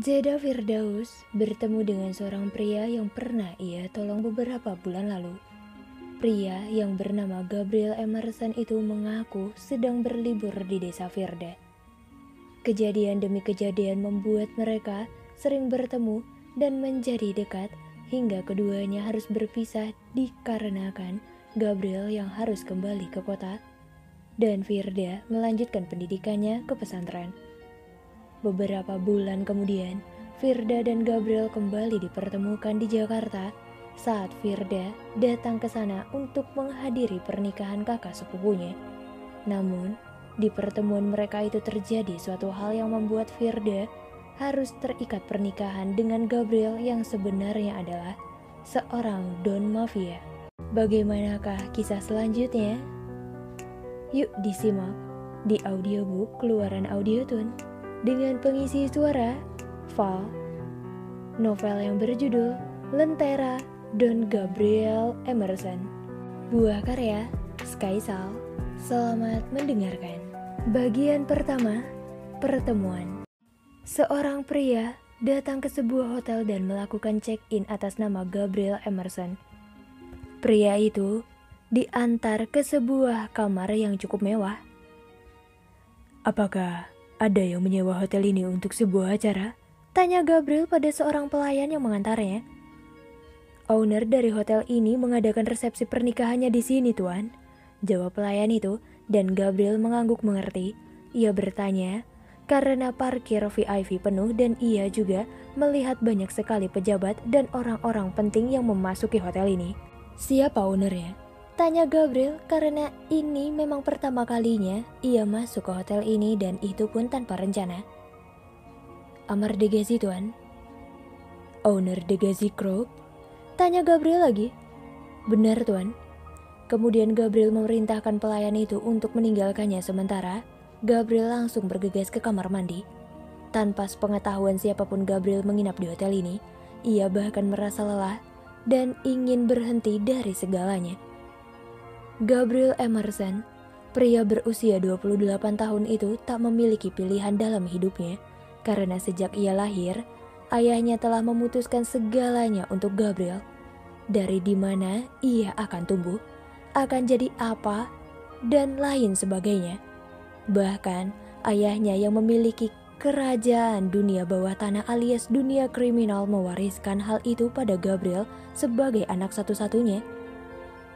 Jeda Firdaus bertemu dengan seorang pria yang pernah ia tolong beberapa bulan lalu. Pria yang bernama Gabriel Emerson itu mengaku sedang berlibur di desa Firda. Kejadian demi kejadian membuat mereka sering bertemu dan menjadi dekat hingga keduanya harus berpisah dikarenakan Gabriel yang harus kembali ke kota dan Firda melanjutkan pendidikannya ke pesantren. Beberapa bulan kemudian, Firda dan Gabriel kembali dipertemukan di Jakarta saat Firda datang ke sana untuk menghadiri pernikahan kakak sepupunya. Namun, di pertemuan mereka itu terjadi suatu hal yang membuat Firda harus terikat pernikahan dengan Gabriel yang sebenarnya adalah seorang Don Mafia. Bagaimanakah kisah selanjutnya? Yuk disimak di audiobook keluaran Audiotune dengan pengisi suara Val. Novel yang berjudul Lentera Don Gabriel Emerson. Buah karya Skysal. Selamat mendengarkan. Bagian pertama, pertemuan. Seorang pria datang ke sebuah hotel dan melakukan check-in atas nama Gabriel Emerson. Pria itu diantar ke sebuah kamar yang cukup mewah. Apakah ada yang menyewa hotel ini untuk sebuah acara? Tanya Gabriel pada seorang pelayan yang mengantarnya. Owner dari hotel ini mengadakan resepsi pernikahannya di sini, Tuan. Jawab pelayan itu, dan Gabriel mengangguk mengerti. Ia bertanya, karena parkir VIP penuh dan ia juga melihat banyak sekali pejabat dan orang-orang penting yang memasuki hotel ini. Siapa ownernya? Tanya Gabriel karena ini memang pertama kalinya ia masuk ke hotel ini dan itu pun tanpa rencana. Amar Degazi tuan. Owner Degazi Group? Tanya Gabriel lagi. Benar tuan. Kemudian Gabriel memerintahkan pelayan itu untuk meninggalkannya sementara Gabriel langsung bergegas ke kamar mandi. Tanpa sepengetahuan siapa pun Gabriel menginap di hotel ini, ia bahkan merasa lelah dan ingin berhenti dari segalanya. Gabriel Emerson, pria berusia 28 tahun itu tak memiliki pilihan dalam hidupnya karena sejak ia lahir, ayahnya telah memutuskan segalanya untuk Gabriel. Dari di mana ia akan tumbuh, akan jadi apa, dan lain sebagainya. Bahkan, ayahnya yang memiliki kerajaan dunia bawah tanah alias dunia kriminal mewariskan hal itu pada Gabriel sebagai anak satu-satunya.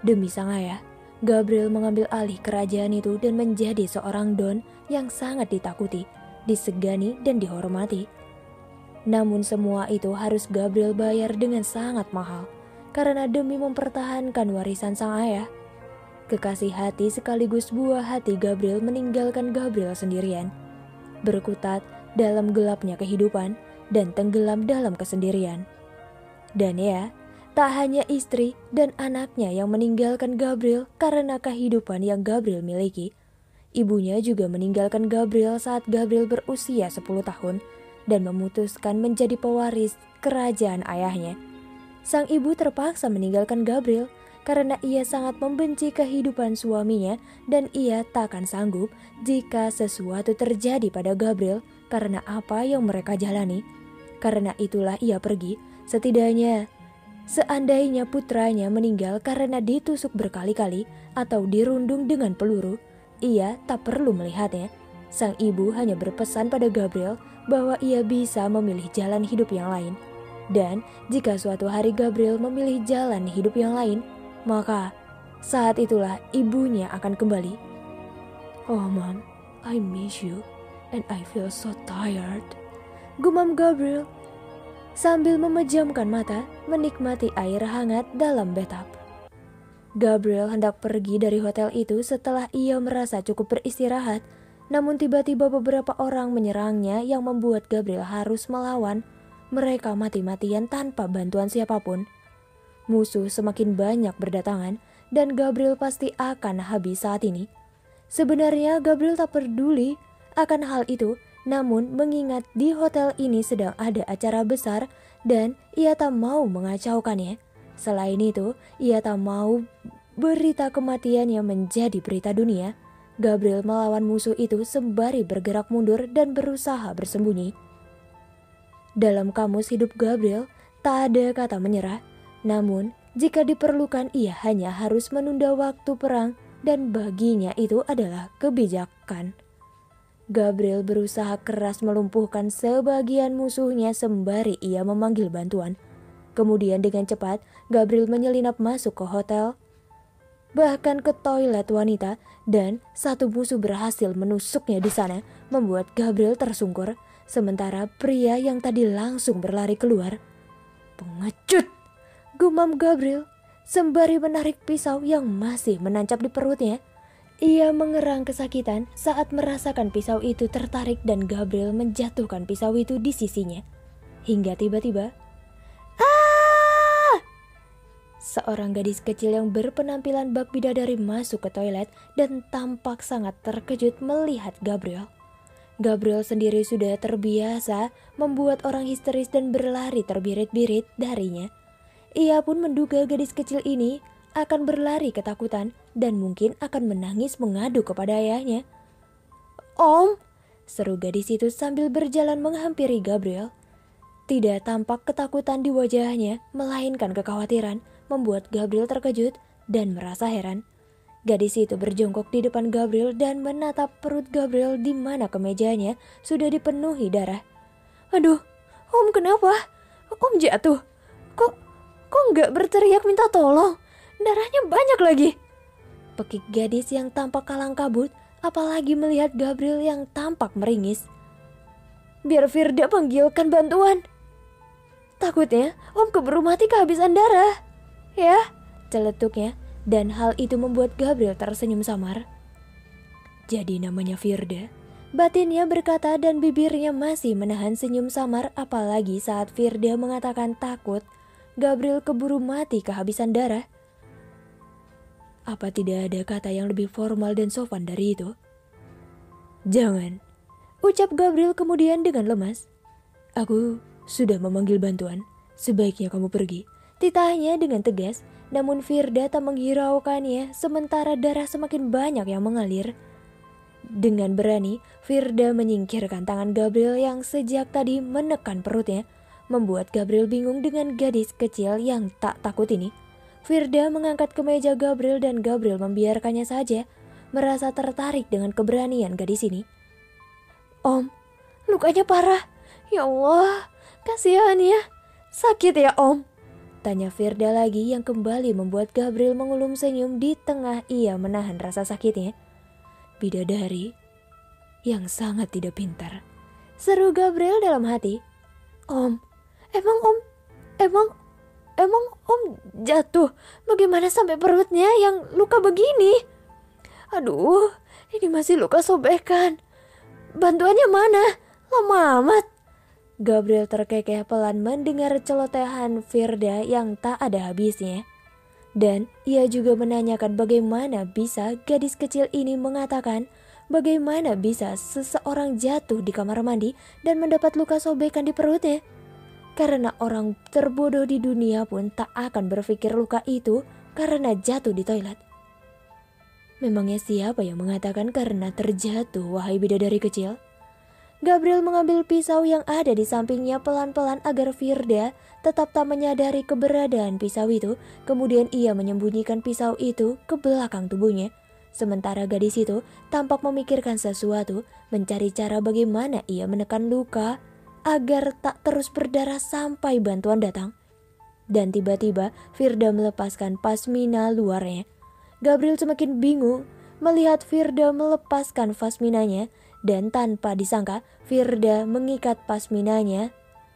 Demi sang ayah, Gabriel mengambil alih kerajaan itu dan menjadi seorang don yang sangat ditakuti, disegani, dan dihormati. Namun semua itu harus Gabriel bayar dengan sangat mahal, karena demi mempertahankan warisan sang ayah. Kekasih hati sekaligus buah hati Gabriel meninggalkan Gabriel sendirian, berkutat dalam gelapnya kehidupan dan tenggelam dalam kesendirian. Dan ya, Tak hanya istri dan anaknya yang meninggalkan Gabriel karena kehidupan yang Gabriel miliki. Ibunya juga meninggalkan Gabriel saat Gabriel berusia 10 tahun dan memutuskan menjadi pewaris kerajaan ayahnya. Sang ibu terpaksa meninggalkan Gabriel karena ia sangat membenci kehidupan suaminya dan ia takkan sanggup jika sesuatu terjadi pada Gabriel karena apa yang mereka jalani. Karena itulah ia pergi, setidaknya Seandainya putranya meninggal karena ditusuk berkali-kali atau dirundung dengan peluru, ia tak perlu melihatnya. Sang ibu hanya berpesan pada Gabriel bahwa ia bisa memilih jalan hidup yang lain. Dan jika suatu hari Gabriel memilih jalan hidup yang lain, maka saat itulah ibunya akan kembali. Oh mom, I miss you and I feel so tired. Gumam Gabriel sambil memejamkan mata menikmati air hangat dalam bathtub. Gabriel hendak pergi dari hotel itu setelah ia merasa cukup beristirahat, namun tiba-tiba beberapa orang menyerangnya yang membuat Gabriel harus melawan. Mereka mati-matian tanpa bantuan siapa pun. Musuh semakin banyak berdatangan dan Gabriel pasti akan habis saat ini. Sebenarnya Gabriel tak peduli akan hal itu namun mengingat di hotel ini sedang ada acara besar dan ia tak mau mengacaukannya. Selain itu, ia tak mau berita kematiannya menjadi berita dunia. Gabriel melawan musuh itu sembari bergerak mundur dan berusaha bersembunyi. Dalam kamus hidup Gabriel, tak ada kata menyerah. Namun, jika diperlukan ia hanya harus menunda waktu perang dan baginya itu adalah kebijakan. Gabriel berusaha keras melumpuhkan sebagian musuhnya sembari ia memanggil bantuan. Kemudian dengan cepat, Gabriel menyelinap masuk ke hotel, bahkan ke toilet wanita, dan satu musuh berhasil menusuknya di sana, membuat Gabriel tersungkur, sementara pria yang tadi langsung berlari keluar. Pengecut! Gumam Gabriel, sembari menarik pisau yang masih menancap di perutnya. Ia mengerang kesakitan saat merasakan pisau itu tertarik dan Gabriel menjatuhkan pisau itu di sisinya. Hingga tiba-tiba, ah! Seorang gadis kecil yang berpenampilan bak bidadari masuk ke toilet dan tampak sangat terkejut melihat Gabriel. Gabriel sendiri sudah terbiasa membuat orang histeris dan berlari terbirit-birit darinya. Ia pun menduga gadis kecil ini akan berlari ketakutan dan mungkin akan menangis mengadu kepada ayahnya. Om, seru gadis itu sambil berjalan menghampiri Gabriel. Tidak tampak ketakutan di wajahnya, melainkan kekhawatiran, membuat Gabriel terkejut dan merasa heran. Gadis itu berjongkok di depan Gabriel dan menatap perut Gabriel di mana kemejanya sudah dipenuhi darah. Aduh, Om kenapa? Om jatuh. Kok, kok nggak berteriak minta tolong? Darahnya banyak lagi. Pekik gadis yang tampak kalang kabut, apalagi melihat Gabriel yang tampak meringis. Biar Firda panggilkan bantuan. Takutnya Om keburu mati kehabisan darah. Ya, celetuknya. Dan hal itu membuat Gabriel tersenyum samar. Jadi namanya Firda. Batinnya berkata dan bibirnya masih menahan senyum samar apalagi saat Firda mengatakan takut Gabriel keburu mati kehabisan darah. Apa tidak ada kata yang lebih formal dan sopan dari itu? Jangan, ucap Gabriel kemudian dengan lemas. Aku sudah memanggil bantuan, sebaiknya kamu pergi. Titahnya dengan tegas, namun Firda tak menghiraukannya sementara darah semakin banyak yang mengalir. Dengan berani, Firda menyingkirkan tangan Gabriel yang sejak tadi menekan perutnya, membuat Gabriel bingung dengan gadis kecil yang tak takut ini. Firda mengangkat kemeja Gabriel dan Gabriel membiarkannya saja, merasa tertarik dengan keberanian gadis ini. Om, lukanya parah. Ya Allah, kasihan ya. Sakit ya om? Tanya Firda lagi yang kembali membuat Gabriel mengulum senyum di tengah ia menahan rasa sakitnya. Bidadari yang sangat tidak pintar. Seru Gabriel dalam hati. Om, emang om, emang Emang om jatuh? Bagaimana sampai perutnya yang luka begini? Aduh, ini masih luka sobekan. Bantuannya mana? Lama amat. Gabriel terkekeh pelan mendengar celotehan Firda yang tak ada habisnya. Dan ia juga menanyakan bagaimana bisa gadis kecil ini mengatakan bagaimana bisa seseorang jatuh di kamar mandi dan mendapat luka sobekan di perutnya. Karena orang terbodoh di dunia pun tak akan berpikir luka itu karena jatuh di toilet. Memangnya siapa yang mengatakan karena terjatuh, wahai bidadari kecil? Gabriel mengambil pisau yang ada di sampingnya pelan-pelan agar Firda tetap tak menyadari keberadaan pisau itu. Kemudian ia menyembunyikan pisau itu ke belakang tubuhnya. Sementara gadis itu tampak memikirkan sesuatu, mencari cara bagaimana ia menekan luka agar tak terus berdarah sampai bantuan datang. Dan tiba-tiba Firda melepaskan pasmina luarnya. Gabriel semakin bingung melihat Firda melepaskan pasminanya dan tanpa disangka Firda mengikat pasminanya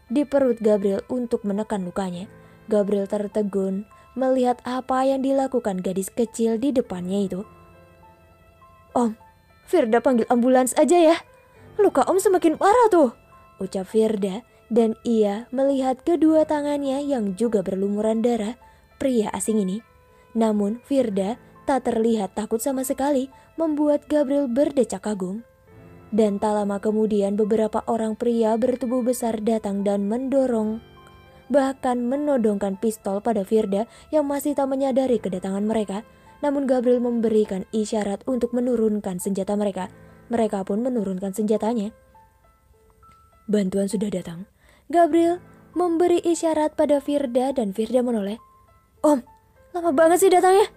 di perut Gabriel untuk menekan lukanya. Gabriel tertegun melihat apa yang dilakukan gadis kecil di depannya itu. Om, Firda panggil ambulans aja ya. Luka om semakin parah tuh ucap Firda, dan ia melihat kedua tangannya yang juga berlumuran darah pria asing ini. Namun Firda tak terlihat takut sama sekali, membuat Gabriel berdecak kagum. Dan tak lama kemudian beberapa orang pria bertubuh besar datang dan mendorong bahkan menodongkan pistol pada Firda yang masih tak menyadari kedatangan mereka. Namun Gabriel memberikan isyarat untuk menurunkan senjata mereka. Mereka pun menurunkan senjatanya. Bantuan sudah datang. Gabriel memberi isyarat pada Firda dan Firda menoleh. Om, lama banget sih datangnya.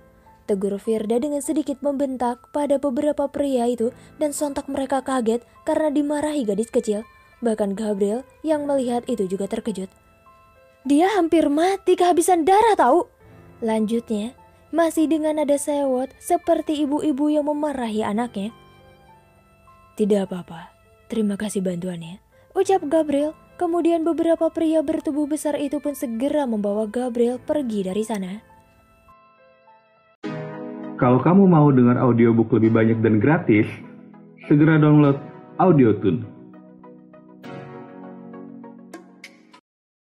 Tegur Firda dengan sedikit membentak pada beberapa pria itu dan sontak mereka kaget karena dimarahi gadis kecil. Bahkan Gabriel yang melihat itu juga terkejut. Dia hampir mati kehabisan darah tahu. Lanjutnya, masih dengan nada sewot seperti ibu-ibu yang memarahi anaknya. Tidak apa-apa, terima kasih bantuannya. Ucap Gabriel Kemudian beberapa pria bertubuh besar itu pun segera membawa Gabriel pergi dari sana. Kalau kamu mau dengar audiobook lebih banyak dan gratis, segera download AudioTune